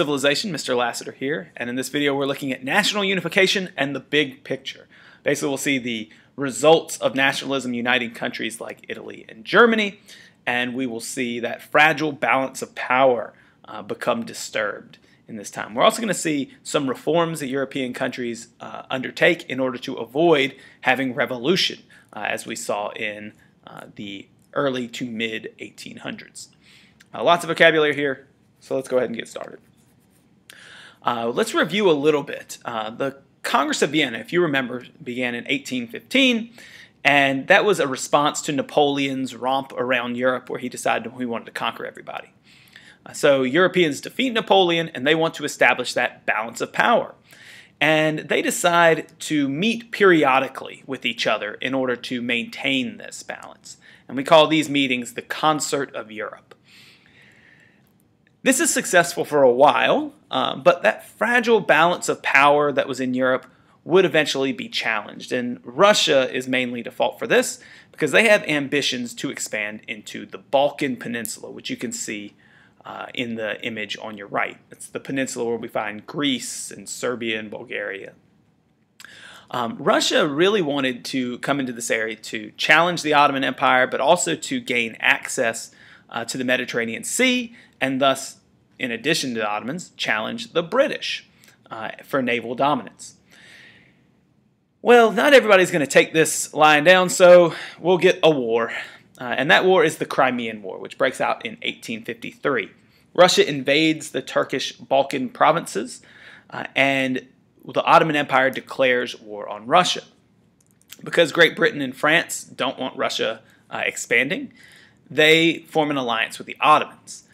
Civilization, Mr. Lasseter here, and in this video we're looking at national unification and the big picture. Basically we'll see the results of nationalism uniting countries like Italy and Germany, and we will see that fragile balance of power uh, become disturbed in this time. We're also going to see some reforms that European countries uh, undertake in order to avoid having revolution, uh, as we saw in uh, the early to mid 1800s. Uh, lots of vocabulary here, so let's go ahead and get started. Uh, let's review a little bit. Uh, the Congress of Vienna, if you remember, began in 1815, and that was a response to Napoleon's romp around Europe where he decided he wanted to conquer everybody. Uh, so Europeans defeat Napoleon and they want to establish that balance of power. And they decide to meet periodically with each other in order to maintain this balance. And we call these meetings the Concert of Europe. This is successful for a while, um, but that fragile balance of power that was in Europe would eventually be challenged. And Russia is mainly to fault for this because they have ambitions to expand into the Balkan Peninsula, which you can see uh, in the image on your right. It's the peninsula where we find Greece and Serbia and Bulgaria. Um, Russia really wanted to come into this area to challenge the Ottoman Empire, but also to gain access uh, to the Mediterranean Sea, and thus, in addition to the Ottomans, challenge the British uh, for naval dominance. Well, not everybody's going to take this line down, so we'll get a war. Uh, and that war is the Crimean War, which breaks out in 1853. Russia invades the Turkish Balkan provinces, uh, and the Ottoman Empire declares war on Russia. Because Great Britain and France don't want Russia uh, expanding, they form an alliance with the Ottomans.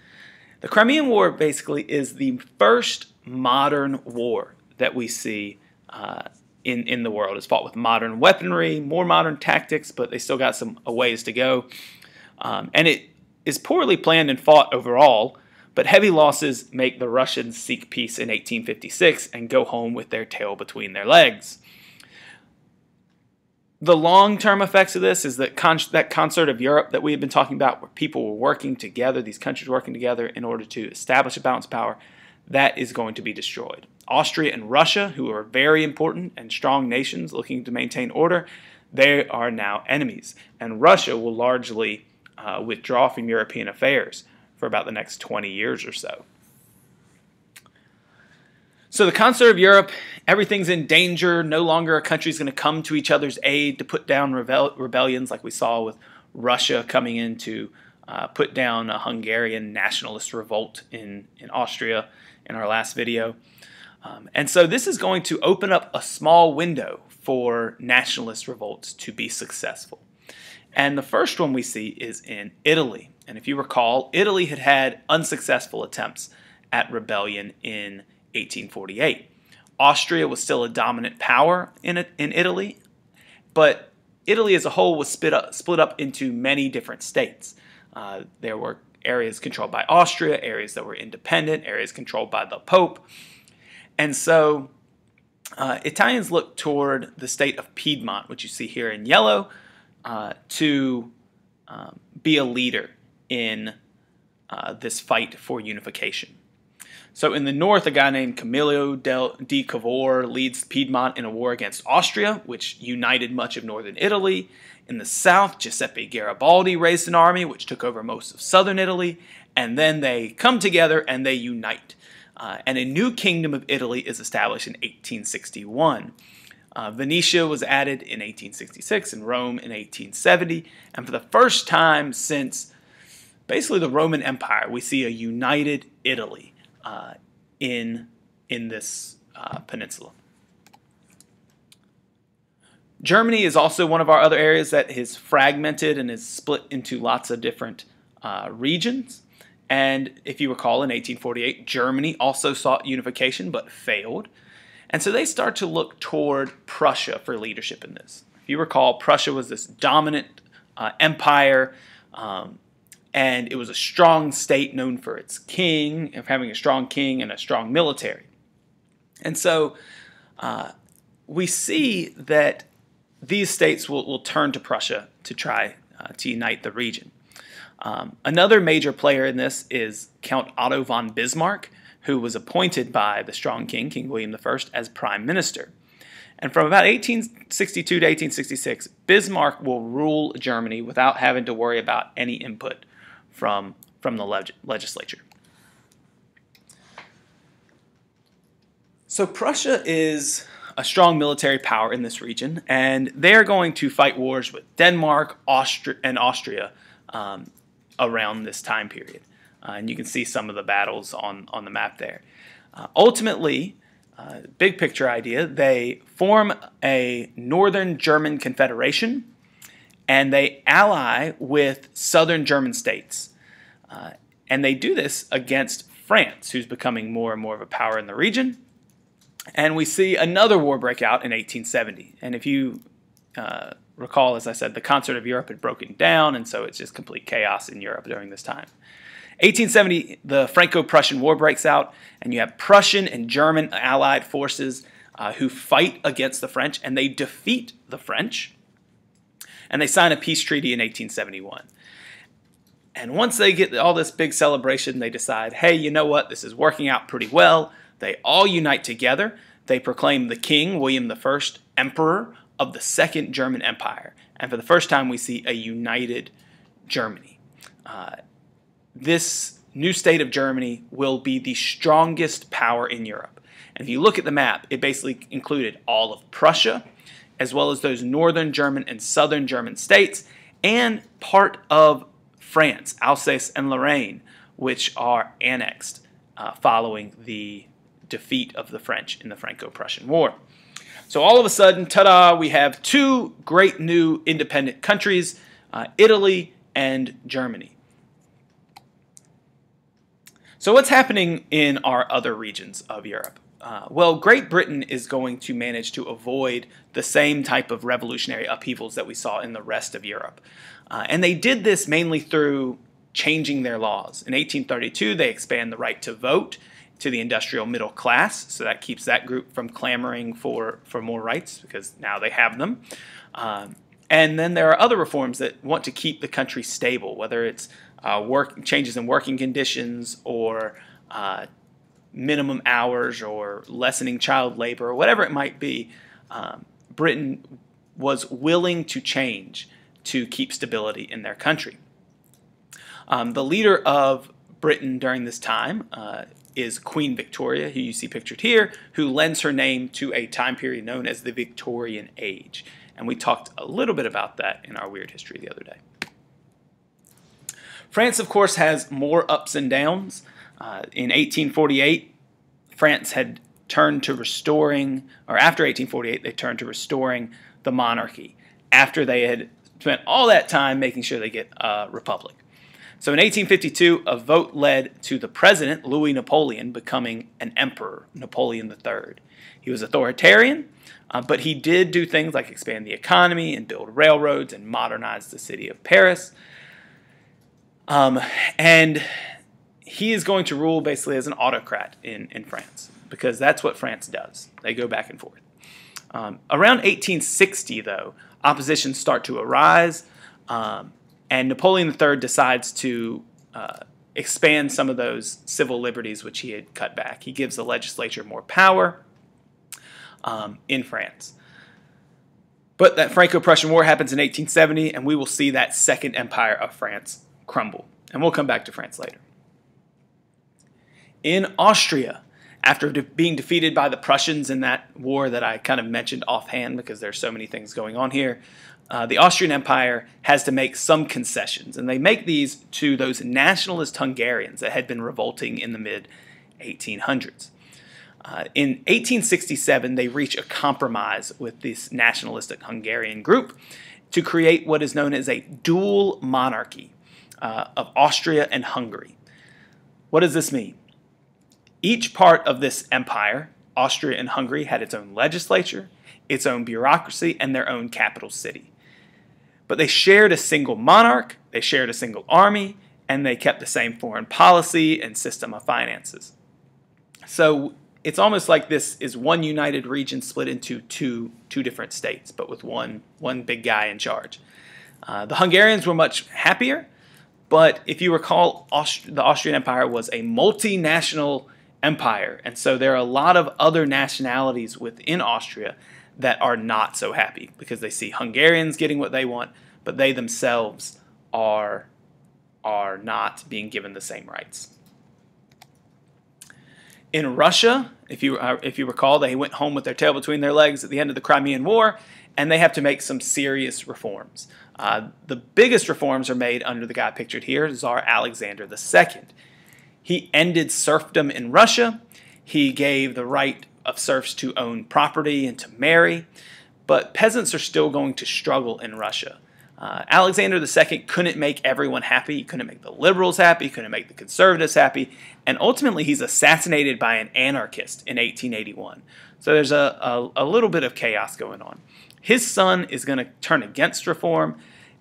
The Crimean War basically is the first modern war that we see uh, in, in the world. It's fought with modern weaponry, more modern tactics, but they still got some ways to go. Um, and it is poorly planned and fought overall, but heavy losses make the Russians seek peace in 1856 and go home with their tail between their legs. The long-term effects of this is that con that concert of Europe that we have been talking about, where people were working together, these countries working together in order to establish a balanced power, that is going to be destroyed. Austria and Russia, who are very important and strong nations looking to maintain order, they are now enemies. And Russia will largely uh, withdraw from European affairs for about the next 20 years or so. So the concert of Europe, everything's in danger. No longer a country's going to come to each other's aid to put down rebel rebellions like we saw with Russia coming in to uh, put down a Hungarian nationalist revolt in, in Austria in our last video. Um, and so this is going to open up a small window for nationalist revolts to be successful. And the first one we see is in Italy. And if you recall, Italy had had unsuccessful attempts at rebellion in 1848. Austria was still a dominant power in, in Italy, but Italy as a whole was split up, split up into many different states. Uh, there were areas controlled by Austria, areas that were independent, areas controlled by the Pope. And so uh, Italians looked toward the state of Piedmont, which you see here in yellow, uh, to um, be a leader in uh, this fight for unification. So in the north, a guy named Camillo del, di Cavour leads Piedmont in a war against Austria, which united much of northern Italy. In the south, Giuseppe Garibaldi raised an army which took over most of southern Italy, and then they come together and they unite. Uh, and a new kingdom of Italy is established in 1861. Uh, Venetia was added in 1866 and Rome in 1870. And for the first time since basically the Roman Empire, we see a united Italy uh, in, in this uh, peninsula. Germany is also one of our other areas that is fragmented and is split into lots of different uh, regions. And if you recall, in 1848, Germany also sought unification but failed. And so they start to look toward Prussia for leadership in this. If you recall, Prussia was this dominant uh, empire, um, and it was a strong state known for its king, of having a strong king and a strong military. And so uh, we see that these states will, will turn to Prussia to try uh, to unite the region. Um, another major player in this is Count Otto von Bismarck, who was appointed by the strong king, King William I, as prime minister. And from about 1862 to 1866, Bismarck will rule Germany without having to worry about any input from, from the leg legislature. So Prussia is a strong military power in this region, and they're going to fight wars with Denmark, Austria, and Austria um, around this time period. Uh, and you can see some of the battles on, on the map there. Uh, ultimately, uh, big picture idea, they form a northern German confederation and they ally with southern German states. Uh, and they do this against France, who's becoming more and more of a power in the region. And we see another war break out in 1870. And if you uh, recall, as I said, the concert of Europe had broken down, and so it's just complete chaos in Europe during this time. 1870, the Franco-Prussian War breaks out, and you have Prussian and German allied forces uh, who fight against the French, and they defeat the French, and they sign a peace treaty in 1871. And once they get all this big celebration, they decide, hey, you know what, this is working out pretty well. They all unite together. They proclaim the king, William I, emperor of the Second German Empire. And for the first time, we see a united Germany. Uh, this new state of Germany will be the strongest power in Europe. And if you look at the map, it basically included all of Prussia, as well as those northern German and southern German states, and part of France, Alsace and Lorraine, which are annexed uh, following the defeat of the French in the Franco-Prussian War. So all of a sudden, ta-da, we have two great new independent countries, uh, Italy and Germany. So what's happening in our other regions of Europe? Uh, well, Great Britain is going to manage to avoid the same type of revolutionary upheavals that we saw in the rest of Europe. Uh, and they did this mainly through changing their laws. In 1832, they expand the right to vote to the industrial middle class, so that keeps that group from clamoring for, for more rights because now they have them. Um, and then there are other reforms that want to keep the country stable, whether it's uh, work changes in working conditions or uh, minimum hours or lessening child labor or whatever it might be. Um, Britain was willing to change to keep stability in their country. Um, the leader of Britain during this time uh, is Queen Victoria, who you see pictured here, who lends her name to a time period known as the Victorian Age. And we talked a little bit about that in our Weird History the other day. France, of course, has more ups and downs. Uh, in 1848, France had turned to restoring, or after 1848, they turned to restoring the monarchy after they had spent all that time making sure they get a republic. So in 1852, a vote led to the president, Louis Napoleon, becoming an emperor, Napoleon III. He was authoritarian, uh, but he did do things like expand the economy and build railroads and modernize the city of Paris. Um, and he is going to rule basically as an autocrat in, in France because that's what France does. They go back and forth. Um, around 1860, though, oppositions start to arise. Um, and Napoleon III decides to uh, expand some of those civil liberties which he had cut back. He gives the legislature more power um, in France. But that Franco-Prussian War happens in 1870, and we will see that Second Empire of France crumble. And we'll come back to France later. In Austria, after de being defeated by the Prussians in that war that I kind of mentioned offhand because there's so many things going on here, uh, the Austrian Empire has to make some concessions, and they make these to those nationalist Hungarians that had been revolting in the mid 1800s. Uh, in 1867, they reach a compromise with this nationalistic Hungarian group to create what is known as a dual monarchy uh, of Austria and Hungary. What does this mean? Each part of this empire, Austria and Hungary, had its own legislature, its own bureaucracy, and their own capital city. But they shared a single monarch, they shared a single army, and they kept the same foreign policy and system of finances. So it's almost like this is one united region split into two, two different states, but with one, one big guy in charge. Uh, the Hungarians were much happier, but if you recall, Aust the Austrian Empire was a multinational empire. And so there are a lot of other nationalities within Austria that are not so happy because they see Hungarians getting what they want, but they themselves are, are not being given the same rights. In Russia, if you, uh, if you recall, they went home with their tail between their legs at the end of the Crimean War, and they have to make some serious reforms. Uh, the biggest reforms are made under the guy pictured here, Tsar Alexander II. He ended serfdom in Russia. He gave the right of serfs to own property and to marry, but peasants are still going to struggle in Russia. Uh, Alexander II couldn't make everyone happy. He couldn't make the liberals happy. He couldn't make the conservatives happy. And ultimately, he's assassinated by an anarchist in 1881. So there's a, a, a little bit of chaos going on. His son is going to turn against reform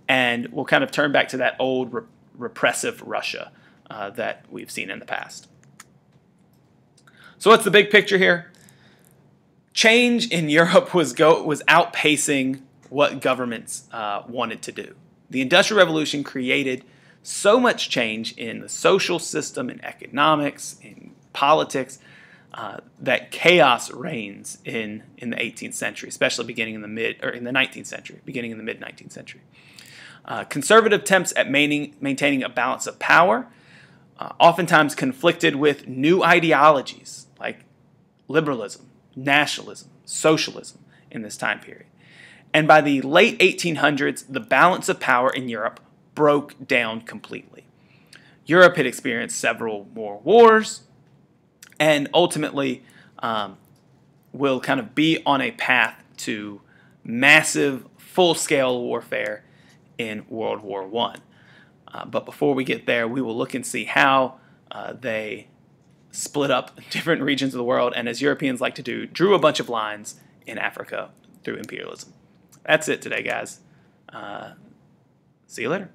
and we'll kind of turn back to that old re repressive Russia uh, that we've seen in the past. So what's the big picture here? Change in Europe was go was outpacing what governments uh, wanted to do. The Industrial Revolution created so much change in the social system, in economics, in politics, uh, that chaos reigns in, in the 18th century, especially beginning in the mid or in the 19th century, beginning in the mid 19th century. Uh, conservative attempts at maintaining, maintaining a balance of power, uh, oftentimes conflicted with new ideologies like liberalism, nationalism, socialism in this time period. And by the late 1800s, the balance of power in Europe broke down completely. Europe had experienced several more wars and ultimately um, will kind of be on a path to massive, full scale warfare in World War I. Uh, but before we get there, we will look and see how uh, they split up different regions of the world, and as Europeans like to do, drew a bunch of lines in Africa through imperialism. That's it today, guys. Uh, see you later.